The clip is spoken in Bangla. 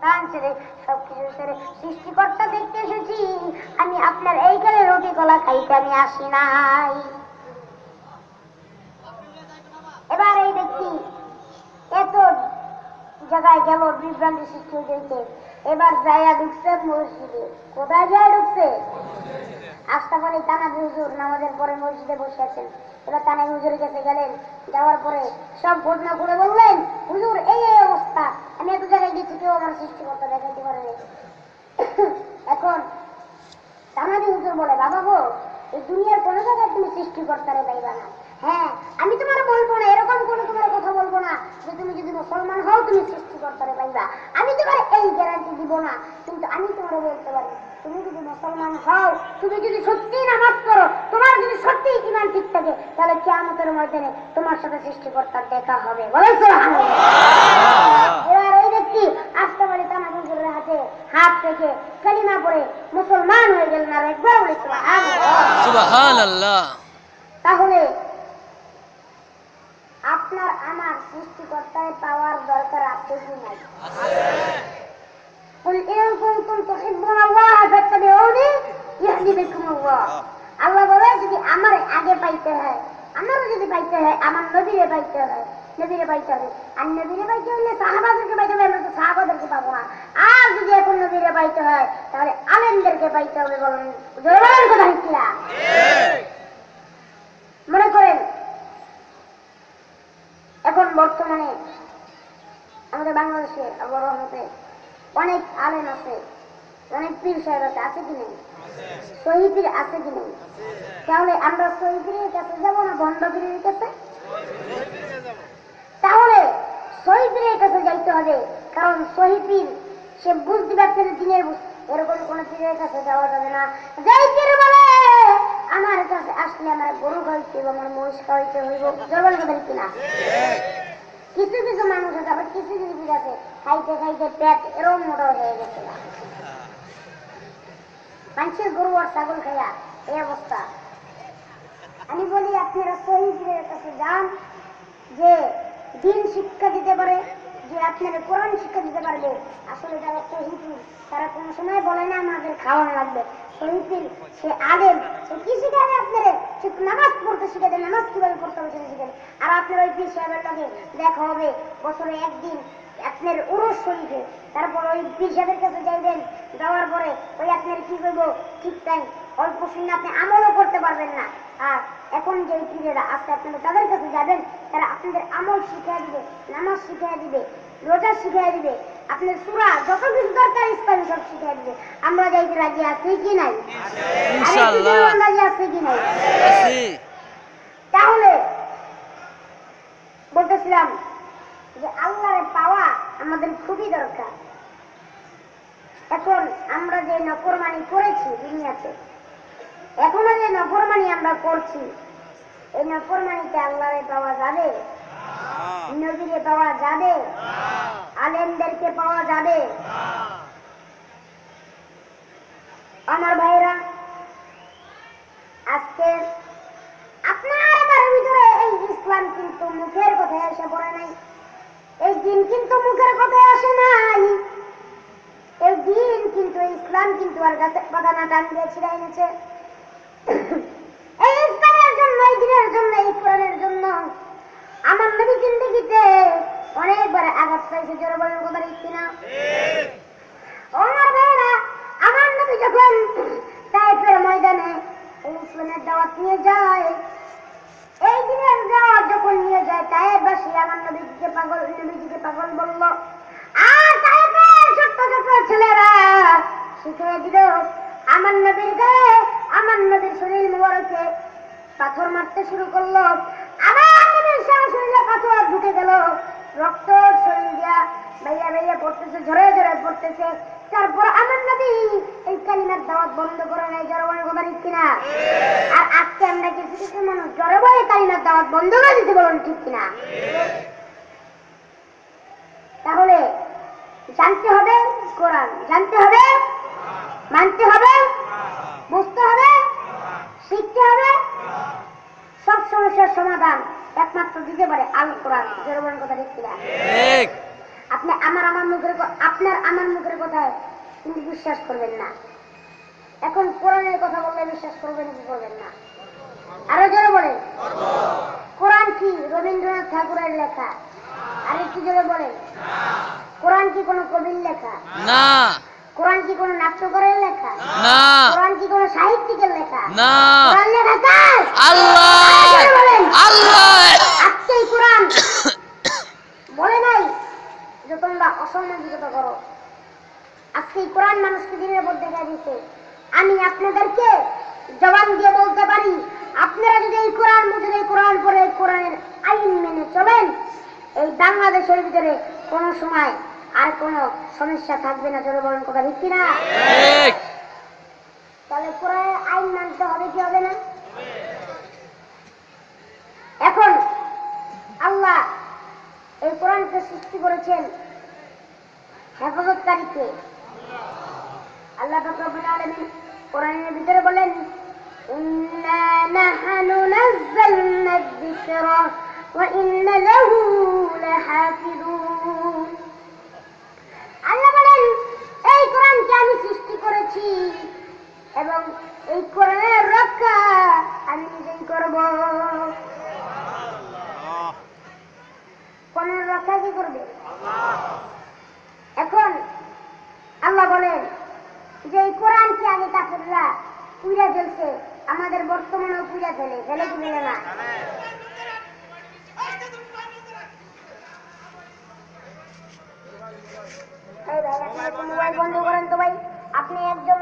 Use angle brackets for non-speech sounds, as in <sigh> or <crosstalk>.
সন্তান ছেড়ে সবকিছু ছেড়ে সৃষ্টিকর্তা দেখতে এসেছি। আমি আপনার এইখানে রুটি কলা খাইতে আমি আসি নাই। এবার এই ব্যক্তি এত জায়গায় গেল, বিভ্রান্তি সৃষ্টি হয়েছে এবার যাইয়া ঢুকছে মসজিদে। কোথায় যায় ঢুকছে? আস্তাফালি তানাবি হুজুর নামাজের পরে মসজিদে বসে আছেন। এবার তানাবি হুজুরের কাছে গেলেন। যাওয়ার পরে সব ঘটনা করে বললেন, হুজুর, এই এই অবস্থা। আমি এত জায়গায় গেছি, কেউ আমার সৃষ্টিকর্তা দেখাইতে পারেনি <coughs> এখন তানাবি হুজুর বলে, বাবা গো, এই দুনিয়ার কোনো জায়গায় তুমি সৃষ্টিকর্তারে পাইবা না। হ্যাঁ আমি তোমার বলব না, এরকম কোনো তোমার কথা বলব না যে তুমি যদি মুসলমান হও, তুমি সৃষ্টিকর্তারে পাইবা। আমি তোমার এই গ্যারান্টি দিব না, কিন্তু আমি তোমার বলতে পারি, তুমি যদি মুসলমান হও, তুমি যদি সত্যি নামাজ পড়ো তোমার যদি সত্যি ইমান ঠিক থাকে তাহলে কেমতের ময়দানে তোমার সাথে সৃষ্টিকর্তার দেখা হবে বলেন এবার ওই ব্যক্তি আসতে পারে তানা হুজুরের হাতে হাত থেকে কালিমা পড়ে মুসলমান হয়ে গেলেন আর একবার বলে সুবহানাল্লাহ। সুবহানাল্লাহ তাহলে আপনার আমার সৃষ্টিকর্তায় পাওয়ার দরকার আছে কি নাই قل إن كنتم تحبون الله فاتبعوني يحببكم الله আল্লাহ বলে যদি আমার আগে পাইতে হয় আমারও যদি পাইতে হয়, আমার নবীরে পাইতে হয়, নবীরে পাইতে হবে। আর নবীরে পাইতে হলে সাহাবাদেরকে পাইতে হবে, আমরা তো সাহাবাদেরকে পাবো না। আর যদি এখন নবীরে পাইতে হয়, তাহলে আলেমদেরকে পাইতে হবে বলেন। জোরের কথা হিচ্ছিলা মনে করেন, এখন বর্তমানে আমাদের বাংলাদেশে রহমতে অনেক আলেম আছে। অনেক পীর সাহেব আছে আছে কি নেই? শহীদের আছে কি নেই? তাহলে আমরা শহীদের কাছে যাব না পীরের কাছে? তাহলে শহীদের কাছে যাইতে হবে, কারণ শহীদ সে বুঝতে পারছে না দিনের এরকম কোন পীরের কাছে যাওয়া যাবে না। যাই পীর বলে, আমার কাছে আসলে আমার গরু খাইতে হবে আমার মহিষ খাওয়াইতে হইব, জবান কথা কিনা? কিছু কিছু মানুষ আছে, আবার কিছু কিছু পীর আছে, খাইতে খাইতে পেট এরকম মোটা হয়ে গেছে। মানুষের গরু আর ছাগল খাইয়া এই অবস্থা। আমি বলি, আপনারা শহীদের কাছে যান, যে দিন শিক্ষা দিতে পারে, যে আপনারা কোরআন শিক্ষা দিতে পারবে। আসলে যারা শহীদ, তারা কোনো সময় বলে না, আমাদের খাওয়ানো লাগবে। শহীদ সে আলেম সে কি শিখাবে আপনারা সে নামাজ পড়তে শিখাবে, নামাজ কীভাবে পড়তে হবে সেটা শিখাবে। আর আপনার ওই পীর সাহেবের দেখা হবে, বছরে একদিন আপনার উরুষ শরীফে। তারপর ওই পীর সাহেবের কাছে যাইবেন যাওয়ার পরে ওই আপনার কি করব ঠিক টাইম অল্প শুনে আপনি আমলও করতে পারবেন না। আর এখন যে পীরেরা আজকে আপনারা তাদের কাছে যাবেন তারা আপনাদের আমল শিখিয়ে দিবে নামাজ শিখিয়ে দিবে রোজা শিখিয়ে দিবে আপনার সুরা যত কিছু দরকার ইসলামী সব শিখিয়ে দিবে। আমরা যাইতে রাজি আছি কি নাই? রাজি আছি কি নাই? তাহলে বলতেছিলাম আমাদের খুবই দরকার। এখন আমরা যে নফরমানি করেছি দুনিয়াতে, এখনও যে নফরমানি আমরা করছি, এই নফরমানিতে আল্লাহরে পাওয়া যাবে? নবীরে পাওয়া যাবে? আলেমদেরকে পাওয়া যাবে? আমার ভাইরা আজকে আপনার ভিতরে এই ইসলাম কিন্তু মুখের কথায় এসে পড়ে নাই। এই দিন কিন্তু মুখের কথায় আসে নাই। এই দিন কিন্তু ইসলাম কিন্তু আর গাছের বাগানা টান দিয়ে ছিঁড়ে এনেছে। এই ইসলামের জন্য, এই দিনের জন্য, এই কোরআনের জন্য আমার নবী জিন্দগিতে অনেকবার আঘাত পাইছে জোরে বলেন কথা দিচ্ছি না আমার ভাইরা, আমার নবী যখন তাইফের ময়দানে ইসলামের দাওয়াত নিয়ে যায় যখন নিয়ে যায় তাইফবাসী আমার নবীজিকে পাগল নবীজিকে পাগল বলল, আর তাইফের ছোট্ট ছোট্ট ছেলেরা, শিখিয়ে দিল আমার নবীর গায়ে আমার নবীর শরীর মোবারকে। পাথর মারতে শুরু করল, আবার নবীর শরীরে পাথর ঢুকে গেল। রক্ত শরীর দিয়া ভাইয়া ভাইয়া পড়তেছে, ঝরে ঝরে পড়তেছে। তারপর আমার নবী এই কালিমার দাওয়াত বন্ধ করে নাই জড়বানের ঠিক কিনা? আর আজকে আমরা কিছু কিছু মানুষ জড়বাই কালিমার দাওয়াত বন্ধ করে দিতে বলুন ঠিক কিনা? তাহলে জানতে হবে কোরআন জানতে হবে মানতে হবে বুঝতে হবে শিখতে হবে সব সমস্যার সমাধান একমাত্র দিতে পারে আল কোরআন। জড়বানের কথা ঠিক কিনা? আপনি আমার আমার মুখের আপনার আমার মুখের কথায় কিন্তু বিশ্বাস করবেন না। এখন কোরআনের কথা বললে বিশ্বাস করবেন কি করবেন না? আরও জোরে বলেন। কোরআন কি? রবীন্দ্রনাথ ঠাকুরের লেখা। আর একটু জোরে বলেন। কোরআন কি কোনো কবির লেখা? না। কোরআন কি কোনো নাট্যকারের লেখা? না। কোরআন কি কোনো সাহিত্যিকের লেখা? না। কোরআন লেখা কার? আল্লাহ! আল্লাহ! আজকে কোরআন। বলে নাই যে তোমরা অসামাজিকতা করো। আজকে কোরআন মানুষকে দিনের পর দেখা দিয়েছে আমি আপনাদেরকে জবান দিয়ে বলতে পারি আপনারা যদি এই কোরআন বুঝে এই কোরআন পরে এই কোরআনের আইন মেনে চলেন এই বাংলাদেশের ভিতরে কোনো সময় আর কোনো সমস্যা থাকবে না চলে বলেন কথা ঠিক না? তাহলে কোরআনের আইন মানতে হবে কি হবে না? এখন আল্লাহ এই কোরআনকে সৃষ্টি করেছেন হেফাজতকারীকে। আল্লাহ রব্বুল আলামিন কোরআনের ভিতরে বলেন, ইন্না নাহনু নাযালনা যিকরা ওয়া ইন্না লাহু লাহাফিজুন। আল্লাহ বলেন, এই কোরআনকে আমি সৃষ্টি করেছি এবং এই কোরআনের রক্ষা আমি নিজেই করব কোরআনের রক্ষা কি করবে এখন আল্লাহ বলেন যে এই কোরআনকে আগে কাফেররা পুড়ে ফেলছে আমাদের বর্তমানেও পুড়ে ফেলে ফেলে কি ফেলে না এই ভাই, আপনি একটু